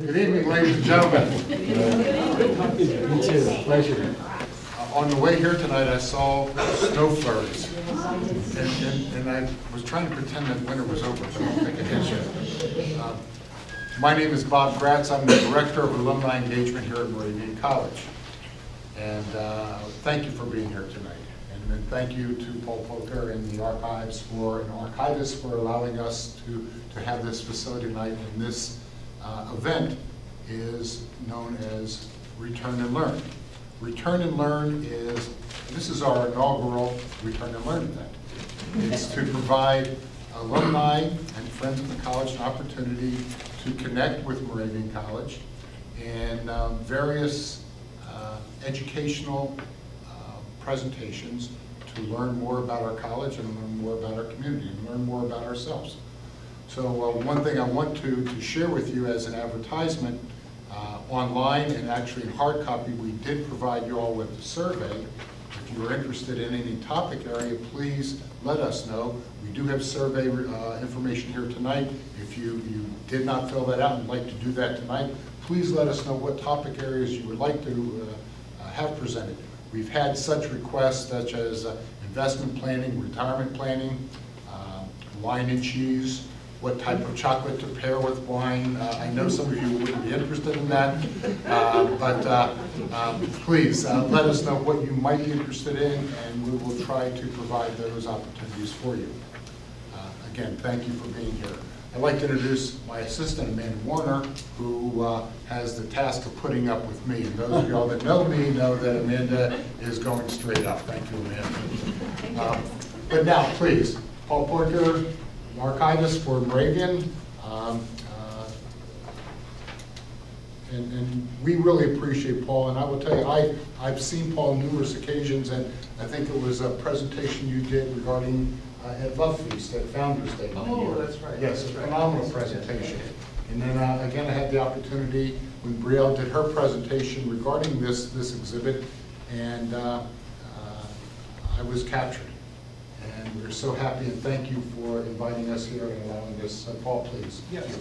Good evening, ladies and gentlemen. Me too, pleasure. Uh, On the way here tonight, I saw snow flurries. And, and, and I was trying to pretend that winter was over, but I don't think it is yet. Uh, My name is Bob Gratz, I'm the Director of Alumni Engagement here at Moravian College. And uh, thank you for being here tonight. And then thank you to Paul Peucker and the archives for, and archivists for allowing us to, to have this facility tonight. And this uh, event is known as Return and Learn. Return and Learn is, this is our inaugural Return and Learn event. It's to provide alumni and friends of the college an opportunity to connect with Moravian College and um, various uh, educational uh, presentations to learn more about our college and learn more about our community and learn more about ourselves. So uh, one thing I want to, to share with you as an advertisement, uh, online and actually in hard copy, we did provide you all with a survey. If you're interested in any topic area, please let us know. We do have survey uh, information here tonight. If you, you did not fill that out and like to do that tonight, please let us know what topic areas you would like to uh, uh, have presented. We've had such requests such as uh, investment planning, retirement planning, wine and cheese, what type of chocolate to pair with wine. Uh, I know some of you wouldn't be interested in that, uh, but uh, um, please uh, let us know what you might be interested in, and we will try to provide those opportunities for you. Uh, Again, thank you for being here. I'd like to introduce my assistant, Amanda Warner, who uh, has the task of putting up with me. And those of y'all that know me know that Amanda is going straight up. Thank you, Amanda. Uh, But now, please, Paul Peucker, archivist for Moravian. Um, uh, And, and we really appreciate Paul, and I will tell you, I, I've seen Paul numerous occasions, and I think it was a presentation you did regarding uh, at Love Feast at Founder's Day. Oh, that's right, Yes, a that's right. phenomenal presentation. And then, uh, again, I had the opportunity when Brielle did her presentation regarding this, this exhibit, and uh, uh, I was captured. And we're so happy, and thank you for inviting us here and allowing us. Uh, Paul, please. Yes.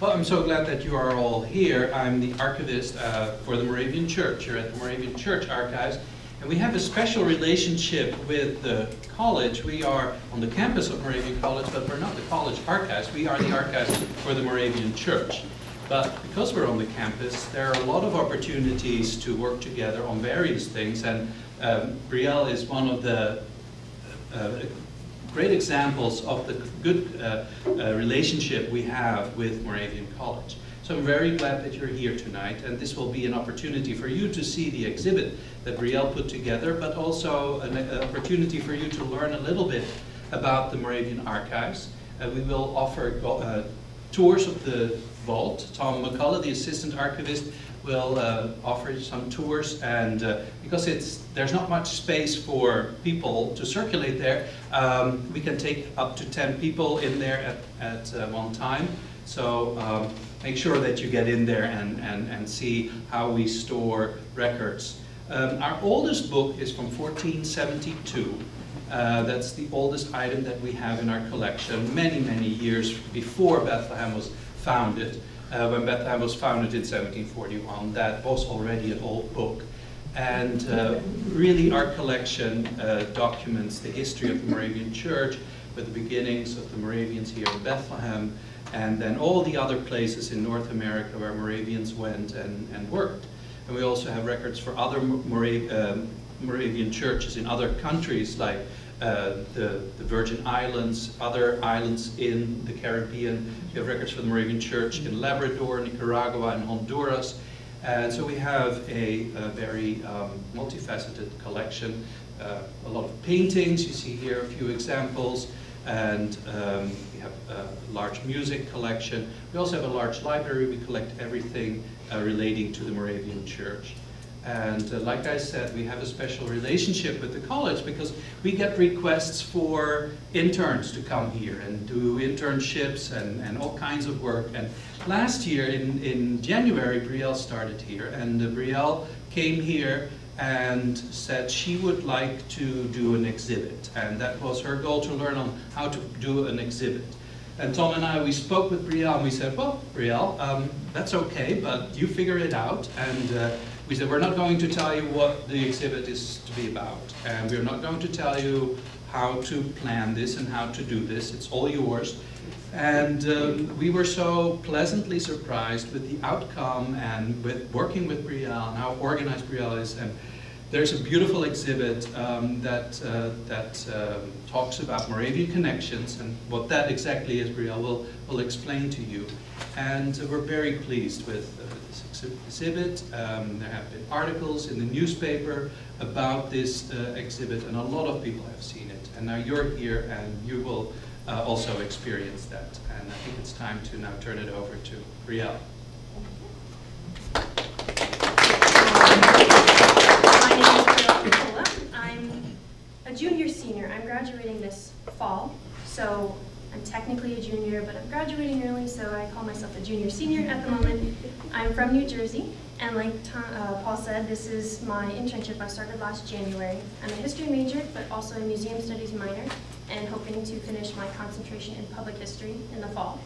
Well, I'm so glad that you are all here. I'm the archivist uh, for the Moravian Church here at the Moravian Church Archives. And we have a special relationship with the college. We are on the campus of Moravian College, but we're not the college archives. We are the archives for the Moravian Church. But because we're on the campus, there are a lot of opportunities to work together on various things. And um, Brielle is one of the great examples of the good uh, uh, relationship we have with Moravian College. So I'm very glad that you're here tonight, and this will be an opportunity for you to see the exhibit that Brielle put together, but also an uh, opportunity for you to learn a little bit about the Moravian archives. Uh, we will offer uh, tours of the vault. Tom McCullough, the assistant archivist, will uh, offer some tours and uh, because it's there's not much space for people to circulate there um, we can take up to 10 people in there at, at uh, one time. So um, make sure that you get in there and, and, and see how we store records. Um, our oldest book is from 1472 uh, that's the oldest item that we have in our collection many many years before Bethlehem was founded uh, when Bethlehem was founded in 1741. That was already an old book. And uh, really our collection uh, documents the history of the Moravian Church with the beginnings of the Moravians here in Bethlehem and then all the other places in North America where Moravians went and, and worked. And we also have records for other Morav um, Moravian churches in other countries like the, the, Virgin Islands, other islands in the Caribbean. We have records for the Moravian Church in Labrador, Nicaragua, and Honduras. And so we have a, a very um, multifaceted collection. Uh, a lot of paintings, you see here a few examples, and um, we have a large music collection. We also have a large library. We collect everything uh, relating to the Moravian Church. And uh, like I said, we have a special relationship with the college because we get requests for interns to come here and do internships and, and all kinds of work. And last year in, in January, Brielle started here and uh, Brielle came here and said she would like to do an exhibit. And that was her goal to learn on how to do an exhibit. And Tom and I, we spoke with Brielle and we said, well, Brielle, um, that's okay, but you figure it out. And uh, we said, we're not going to tell you what the exhibit is to be about. And we're not going to tell you how to plan this and how to do this. It's all yours. And um, we were so pleasantly surprised with the outcome and with working with Brielle and how organized Brielle is. And there's a beautiful exhibit um, that, uh, that um, talks about Moravian connections and what that exactly is, Brielle will, will explain to you. And uh, we're very pleased with uh, exhibit. Um, there have been articles in the newspaper about this uh, exhibit and a lot of people have seen it. And now you're here and you will uh, also experience that. And I think it's time to now turn it over to Riel. My name is Brielle Popolla. I'm a junior senior. I'm graduating this fall, so I'm technically a junior, but I'm graduating early, so I call myself a junior senior at the moment. I'm from New Jersey, and like Tom, uh, Paul said, this is my internship I started last January. I'm a history major, but also a museum studies minor, and hoping to finish my concentration in public history in the fall.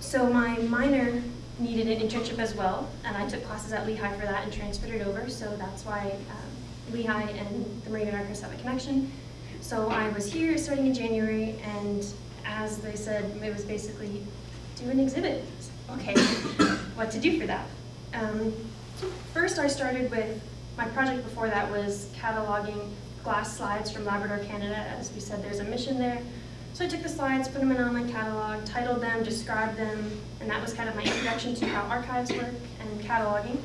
So my minor needed an internship as well, and I took classes at Lehigh for that and transferred it over, so that's why um, Lehigh and the Moravian Archives have a connection. So I was here starting in January, and as they said, it was basically do an exhibit. Okay, what to do for that? Um, first, I started with my project before that was cataloging glass slides from Labrador, Canada. As we said, there's a mission there. So I took the slides, put them in an online catalog, titled them, described them, and that was kind of my introduction to how archives work and cataloging.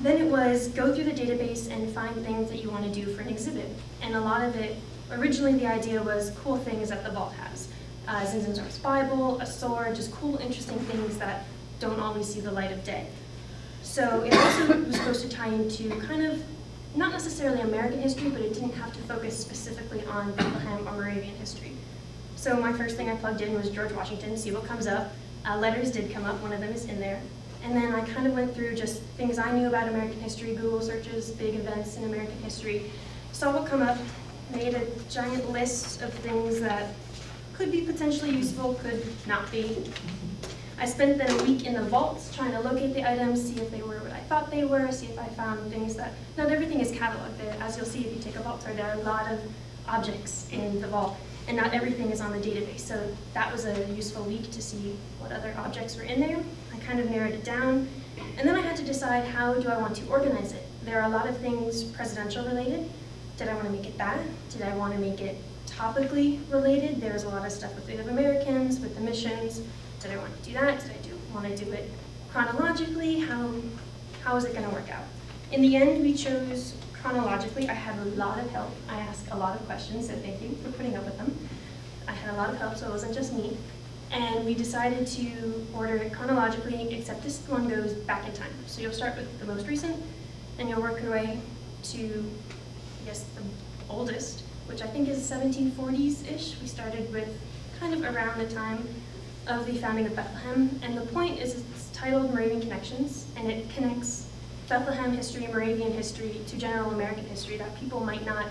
Then it was go through the database and find things that you want to do for an exhibit. And a lot of it, originally the idea was cool things that the vault has. Uh, Bible, a sword, just cool, interesting things that don't always see the light of day. So it also was supposed to tie into kind of, not necessarily American history, but it didn't have to focus specifically on Bethlehem or Moravian history. So my first thing I plugged in was George Washington, see what comes up. Uh, letters did come up, one of them is in there. And then I kind of went through just things I knew about American history, Google searches, big events in American history, saw what come up, made a giant list of things that could be potentially useful, could not be. I spent then a week in the vaults trying to locate the items, see if they were what I thought they were, see if I found things that, not everything is cataloged there. As you'll see if you take a vault tour, there are a lot of objects in the vault and not everything is on the database. So that was a useful week to see what other objects were in there. I kind of narrowed it down. And then I had to decide how do I want to organize it. There are a lot of things presidential related. Did I want to make it that? Did I want to make it topically related? There was a lot of stuff with Native Americans, with the missions. Did I want to do that? Did I do, want to do it chronologically? How, how is it going to work out? In the end, we chose chronologically. I had a lot of help. I asked a lot of questions, so thank you for putting up with them. I had a lot of help, so it wasn't just me. And we decided to order it chronologically, except this one goes back in time. So you'll start with the most recent, and you'll work your way to, I guess, the oldest, which I think is 1740s-ish. We started with kind of around the time of the founding of Bethlehem. And the point is it's titled Moravian Connections, and it connects Bethlehem history, Moravian history to general American history that people might not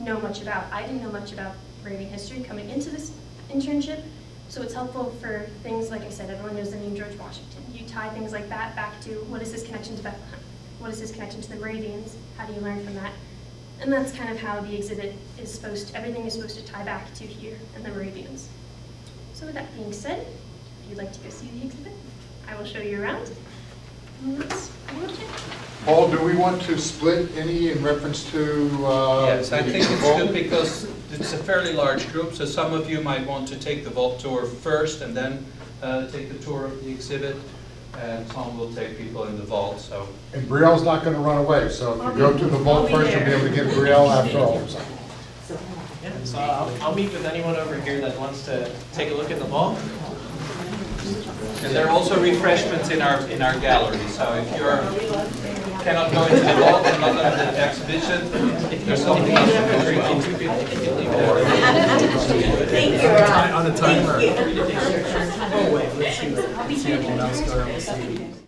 know much about. I didn't know much about Moravian history coming into this internship, so it's helpful for things, like I said, everyone knows the name George Washington. You tie things like that back to what is his connection to Bethlehem? What is his connection to the Moravians? How do you learn from that? And that's kind of how the exhibit is supposed to, everything is supposed to tie back to here and the Moravians. So with that being said, if you'd like to go see the exhibit, I will show you around. Let's Paul, do we want to split any in reference to? uh, Yes, I think it's good because it's a fairly large group, so some of you might want to take the vault tour first and then uh, take the tour of the exhibit. And Tom will take people in the vault, so. And Brielle's not going to run away, so if you go to the vault I'll first, you'll be able to get Brielle after all. Yeah, so I'll, I'll meet with anyone over here that wants to take a look at the vault. And there are also refreshments in our, in our gallery, so if you're, cannot go into the vault and not at the exhibition, there's something else you can drink. Thank you, On the timer. Oh, wait, let's see, let's see everyone else go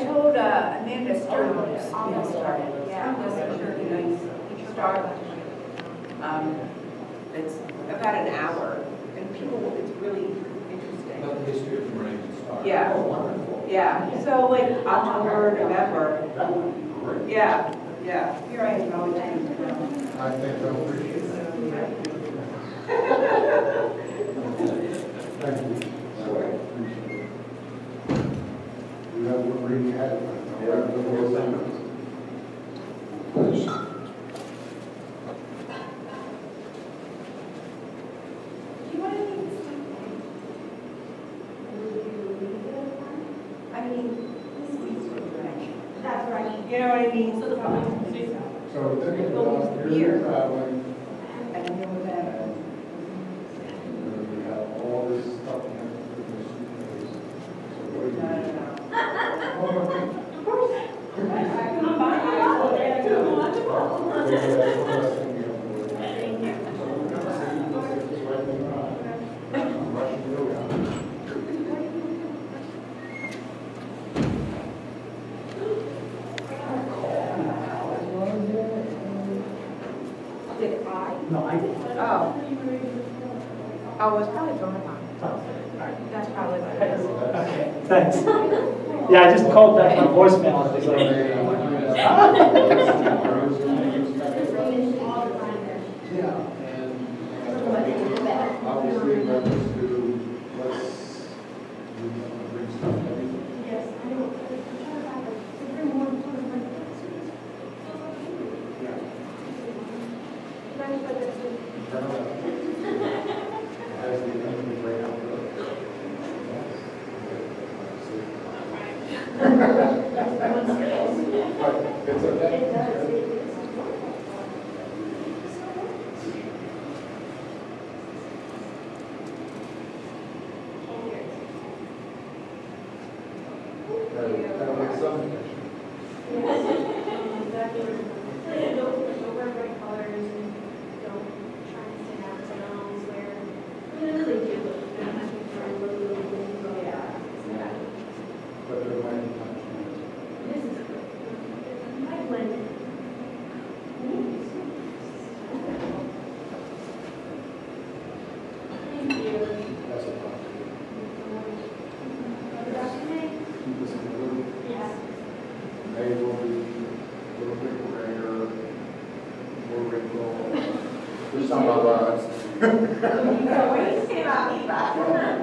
I told uh, Amanda Sterling. Almost started. Yeah, almost started. You know, you start. Um, it's about an hour, and people, it's really interesting. About the history of Marine Star. Yeah. Oh, wonderful. Yeah. So like October, November. That would be great. Yeah. Yeah. Here I am. I think I appreciate that. You know what I mean? So the public. So, so, so, the so, I was probably drawing on. Oh. That's probably what it is. Okay, thanks. Yeah, I just called back my voicemail. Thank you. talking about you know, when you say about me, Bob.